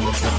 Let's go.